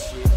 Peace.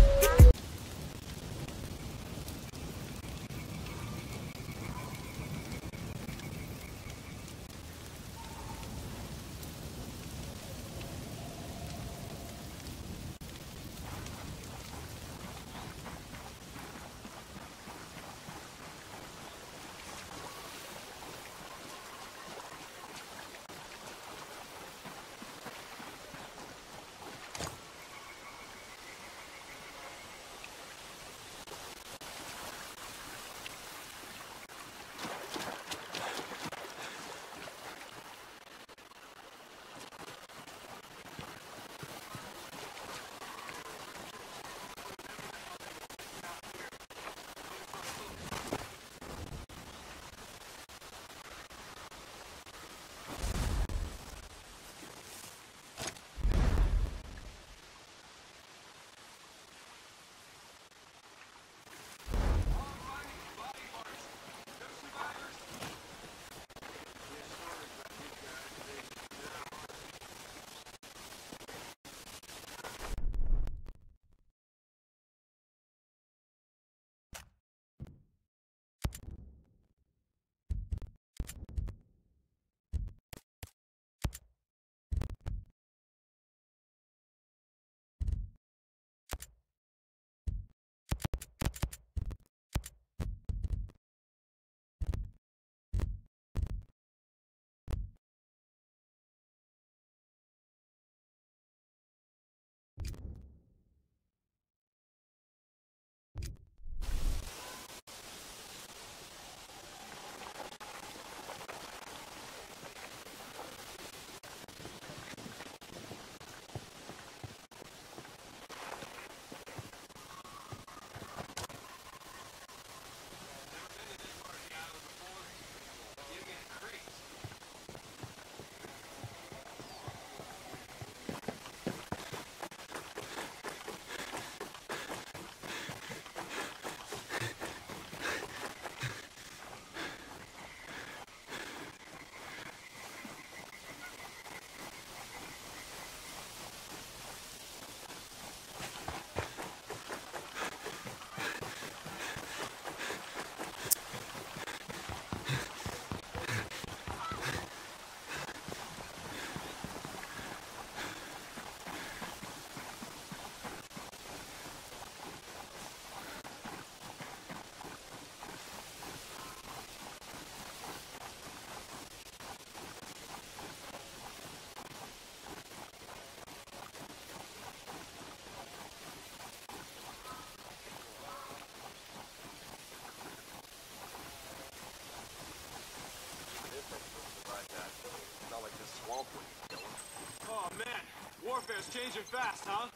Warfare's changing fast, huh?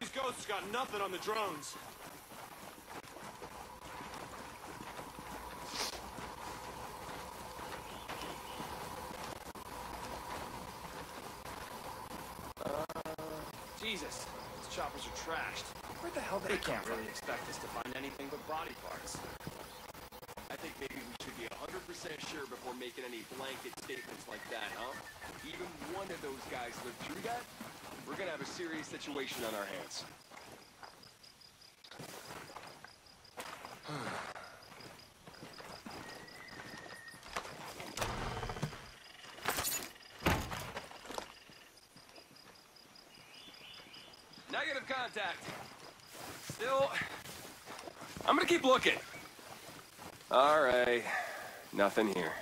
These ghosts got nothing on the drones. Uh, Jesus, these choppers are trashed. Where the hell did They it come can't from? really expect us to find anything but body parts. I think maybe we should be 100% sure before making any blanket statements like that, huh? Even one of those guys lived through that, we're gonna have a serious situation on our hands. Negative contact. Still, I'm gonna keep looking. All right, nothing here.